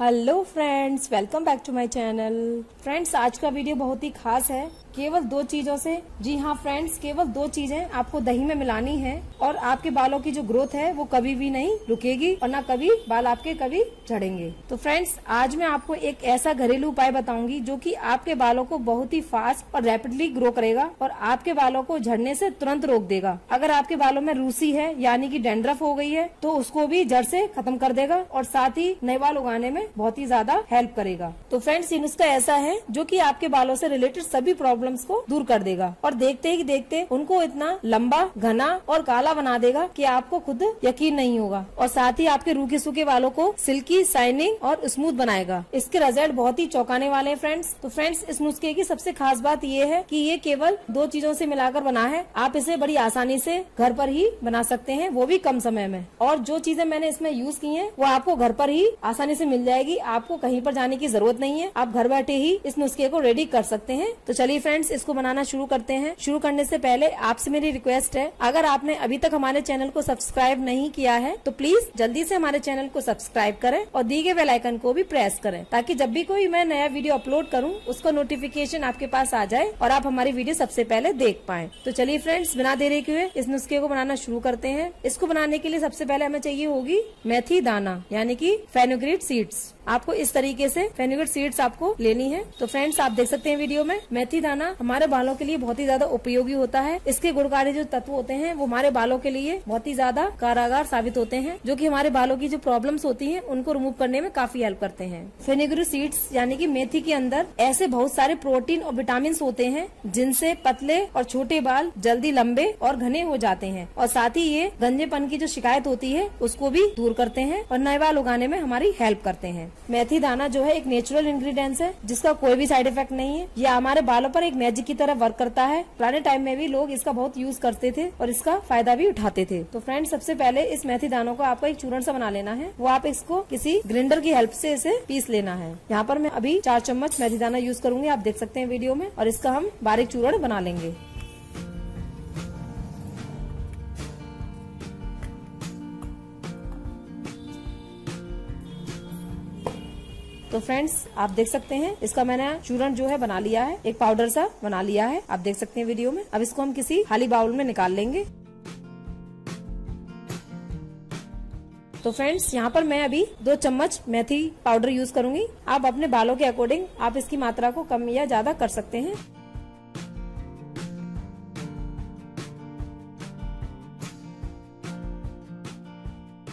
Hello friends welcome back to my channel friends आज का video बहुत ही खास है। केवल दो चीज़ों से। जी हाँ फ्रेंड्स केवल दो चीज़ें आपको दही में मिलानी है और आपके बालों की जो ग्रोथ है, वो कभी भी नहीं रुकेगी और ना कभी बाल आपके कभी झड़ेंगे। तो फ्रेंड्स आज मैं आपको एक ऐसा घरेलू उपाय बताऊँगी जो कि आपके बालों को बहुत ही फास्ट और रैपिडली ग्रो करेगा और आपके बालों को झड़ने से तुरंत रोक देगा। अगर आपके बालों में रूसी है, यानी कि डेंड्रफ हो गई है तो उसको भी जड़ से खत्म कर देगा और साथ ही नए बाल उगाने में बहुत ही ज़्यादा हेल्प करेगा। तो फ्रेंड्स ये नुस्खा ऐसा है जो की आपके बालों से रिलेटेड सभी प्रॉब्लम्स को दूर कर देगा। और देखते ही देखते उनको इतना लंबा, घना और काला बना देगा कि आपको खुद यकीन नहीं होगा। और साथ ही आपके रूखे सूखे बालों को सिल्की साइनिंग और स्मूथ बनाएगा। इसके रिज़ल्ट बहुत ही चौंकाने वाले हैं फ्रेंड्स तो फ्रेंड्स इस नुस्खे की सबसे खास बात ये है कि ये केवल दो चीज़ों से मिलाकर बना है। आप इसे बड़ी आसानी से घर पर ही बना सकते हैं, वो भी कम समय में। और जो चीज़ें मैंने इसमें यूज़ की है, वो आपको घर पर ही आसानी से मिल जाएगी। आपको कहीं पर जाने की ज़रूरत नहीं है। आप घर बैठे ही इस नुस्खे को रेडी कर सकते हैं। तो चलिए फ्रेंड्स इसको बनाना शुरू करते हैं। शुरू करने से पहले आपसे मेरी रिक्वेस्ट है। अगर आपने अभी तक हमारे चैनल को सब्सक्राइब नहीं किया है तो प्लीज़ जल्दी से हमारे चैनल को सब्सक्राइब करें और दी गए बेल आइकन को भी प्रेस करें, ताकि जब भी कोई मैं नया वीडियो अपलोड करूँ, उसका नोटिफिकेशन आपके पास आ जाए और आप हमारी वीडियो सबसे पहले देख पाए। तो चलिए फ्रेंड्स बिना देरी हुए इस नुस्खे को बनाना शुरू करते हैं। इसको बनाने के लिए सबसे पहले हमें चाहिए होगी मेथी दाना, यानी की फेनोग्रिड सीड्स आपको इस तरीके से फेनुग्रेट सीड्स आपको लेनी है। तो फ्रेंड्स आप देख सकते हैं वीडियो में मेथी दाना हमारे बालों के लिए बहुत ही ज़्यादा उपयोगी होता है। इसके गुणकारी जो तत्व होते हैं, वो हमारे बालों के लिए बहुत ही ज़्यादा कारागार साबित होते हैं, जो कि हमारे बालों की जो प्रॉब्लम्स होती हैं, उनको रिमूव करने में काफ़ी हेल्प करते हैं। फेनिग्रू सीड्स यानी कि मेथी के अंदर, ऐसे बहुत सारे प्रोटीन और विटामिन होते हैं, जिनसे पतले और छोटे बाल जल्दी लंबे और घने हो जाते हैं। और साथ ही ये गंजेपन की जो शिकायत होती है, उसको भी दूर करते हैं और नए बाल उगाने में हमारी हेल्प करते हैं। मेथी दाना जो है, एक नेचुरल इंग्रेडिएंट्स है, जिसका कोई भी साइड इफ़ेक्ट नहीं है। ये हमारे बालों पर एक मैजिक की तरह वर्क करता है। पुराने टाइम में भी लोग इसका बहुत यूज़ करते थे और इसका फ़ायदा भी उठाते थे। तो फ्रेंड सबसे पहले इस मेथी दानों को आपको एक चूरण सा बना लेना है। वो आप इसको किसी ग्रिंडर की हेल्प से इसे पीस लेना है। यहाँ पर मैं अभी चार चम्मच मेथी दाना यूज़ करूँगी, आप देख सकते हैं वीडियो में, और इसका हम बारीक चूरण बना लेंगे। तो फ्रेंड्स आप देख सकते हैं, इसका मैंने चूरन जो है बना लिया है, एक पाउडर सा बना लिया है। आप देख सकते हैं वीडियो में। अब इसको हम किसी खाली बाउल में निकाल लेंगे। तो फ्रेंड्स यहाँ पर मैं अभी दो चम्मच मेथी पाउडर यूज़ करूँगी। आप अपने बालों के अकॉर्डिंग आप इसकी मात्रा को कम या ज़्यादा कर सकते हैं।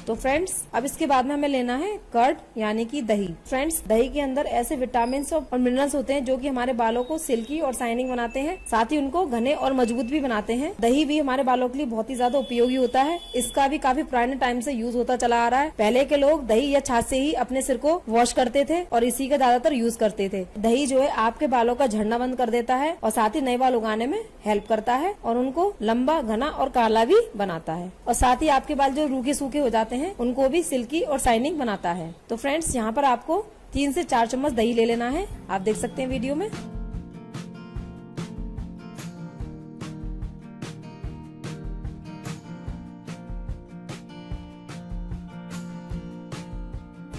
तो फ्रेंड्स अब इसके बाद में हमें लेना है कर्ड यानी कि दही। फ्रेंड्स दही के अंदर ऐसे विटामिन और मिनरल्स होते हैं जो कि हमारे बालों को सिल्की और शाइनिंग बनाते हैं। साथ ही उनको घने और मज़बूत भी बनाते हैं। दही भी हमारे बालों के लिए बहुत ही ज़्यादा उपयोगी होता है। इसका भी काफ़ी पुराने टाइम से यूज़ होता चला आ रहा है। पहले के लोग दही या छाछ से ही अपने सिर को वॉश करते थे और इसी का ज़्यादातर यूज़ करते थे। दही जो है आपके बालों का झड़ना बंद कर देता है और साथ ही नए बाल उगाने में हेल्प करता है और उनको लंबा, घना और काला भी बनाता है। और साथ ही आपके बाल जो रूखे सूखे हो जाते हैं उनको भी सिल्की और शाइनिंग बनाता है। तो फ्रेंड्स, यहाँ पर आपको तीन से चार चम्मच दही ले लेना है। आप देख सकते हैं वीडियो में।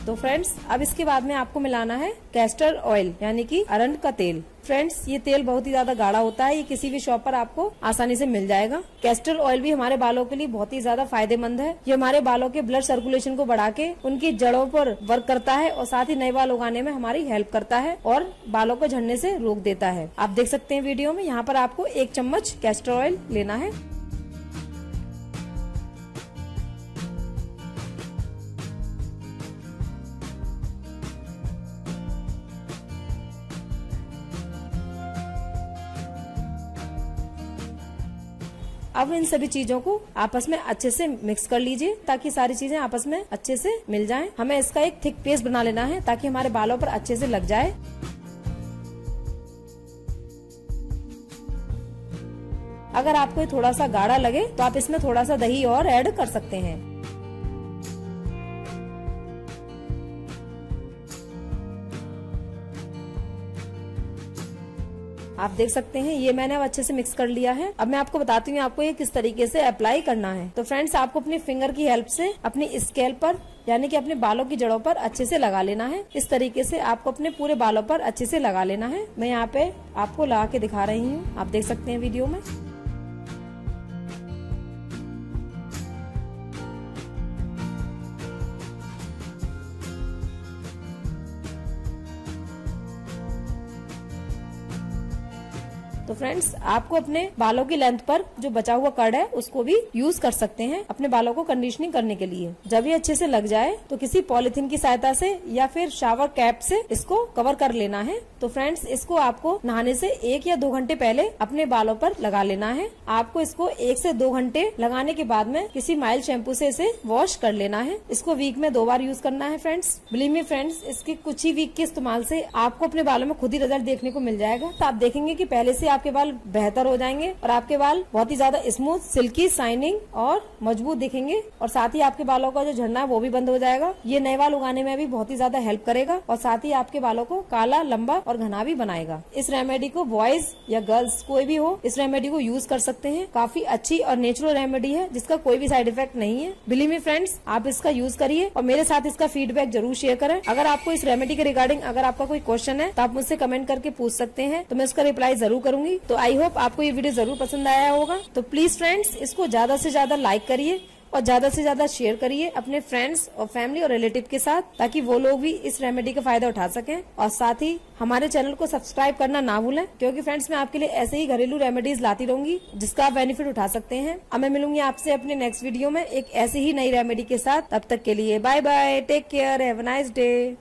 तो फ्रेंड्स अब इसके बाद में आपको मिलाना है कैस्टर ऑयल यानी कि अरंड का तेल। फ्रेंड्स ये तेल बहुत ही ज़्यादा गाढ़ा होता है, ये किसी भी शॉप पर आपको आसानी से मिल जाएगा। कैस्टर ऑयल भी हमारे बालों के लिए बहुत ही ज़्यादा फ़ायदेमंद है। ये हमारे बालों के ब्लड सर्कुलेशन को बढ़ा के उनकी जड़ों पर वर्क करता है और साथ ही नए बाल उगाने में हमारी हेल्प करता है और बालों को झड़ने से रोक देता है। आप देख सकते हैं वीडियो में, यहाँ पर आपको एक चम्मच कैस्टर ऑयल लेना है। अब इन सभी चीज़ों को आपस में अच्छे से मिक्स कर लीजिए, ताकि सारी चीज़ें आपस में अच्छे से मिल जाएँ। हमें इसका एक थिक पेस्ट बना लेना है, ताकि हमारे बालों पर अच्छे से लग जाए अगर आपको थोड़ा सा गाढ़ा लगे तो आप इसमें थोड़ा सा दही और एड कर सकते हैं आप देख सकते हैं, ये मैंने अब अच्छे से मिक्स कर लिया है। अब मैं आपको बताती हूँ, आपको ये किस तरीके से अप्लाई करना है। तो फ्रेंड्स आपको अपनी फिंगर की हेल्प से, अपनी स्केल पर, यानी कि अपने बालों की जड़ों पर अच्छे से लगा लेना है। इस तरीके से आपको अपने पूरे बालों पर अच्छे से लगा लेना है। मैं यहाँ पे आपको लगा के दिखा रही हूँ। आप देख सकते हैं वीडियो में। तो फ्रेंड्स आपको अपने बालों की लेंथ पर जो बचा हुआ कर्ड है, उसको भी यूज़ कर सकते हैं अपने बालों को कंडीशनिंग करने के लिए। जब ये अच्छे से लग जाए तो किसी पॉलिथीन की सहायता से या फिर शावर कैप से इसको कवर कर लेना है। तो फ्रेंड्स इसको आपको नहाने से एक या दो घंटे पहले अपने बालों पर लगा लेना है। आपको इसको एक से दो घंटे लगाने के बाद में किसी माइल्ड शैम्पू से इसे वॉश कर लेना है। इसको वीक में दो बार यूज़ करना है फ्रेंड्स बिलीव मी फ्रेंड्स इसके कुछ ही वीक के इस्तेमाल से आपको अपने बालों में खुद ही रिज़ल्ट देखने को मिल जाएगा। तो आप देखेंगे की पहले से आपके बाल बेहतर हो जाएँगे और आपके बाल बहुत ही ज़्यादा स्मूथ सिल्की शाइनिंग और मज़बूत दिखेंगे। और साथ ही आपके बालों का जो झड़ना है, वो भी बंद हो जाएगा। ये नए बाल उगाने में भी बहुत ही ज़्यादा हेल्प करेगा और साथ ही आपके बालों को काला, लंबा और घना भी बनाएगा। इस रेमेडी को बॉयज़ या गर्ल्स कोई भी हो, इस रेमेडी को यूज़ कर सकते हैं। काफ़ी अच्छी और नेचुरल रेमेडी है, जिसका कोई भी साइड इफ़ेक्ट नहीं है। बिलीव मी फ्रेंड्स आप इसका यूज़ करिए और मेरे साथ इसका फीडबैक ज़रूर शेयर करें। अगर आपको इस रेमेडी के रिगार्डिंग अगर आपका कोई क्वेश्चन है तो आप मुझसे कमेंट करके पूछ सकते हैं तो मैं उसका रिप्लाई ज़रूर करूँगी। तो आई होप आपको ये वीडियो ज़रूर पसंद आया होगा। तो प्लीज़ फ्रेंड्स इसको ज़्यादा से ज़्यादा लाइक करिए और ज़्यादा से ज़्यादा शेयर करिए अपने फ्रेंड्स और फैमिली और रिलेटिव के साथ, ताकि वो लोग भी इस रेमेडी का फ़ायदा उठा सकें। और साथ ही हमारे चैनल को सब्सक्राइब करना ना भूलें, क्योंकि फ्रेंड्स मैं आपके लिए ऐसे ही घरेलू रेमेडीज लाती रहूँगी, जिसका आप बेनिफिट उठा सकते हैं। अब मैं मिलूँगी आपसे अपने नेक्स्ट वीडियो में एक ऐसी ही नई रेमेडी के साथ। तब तक के लिए bye bye take care have nice day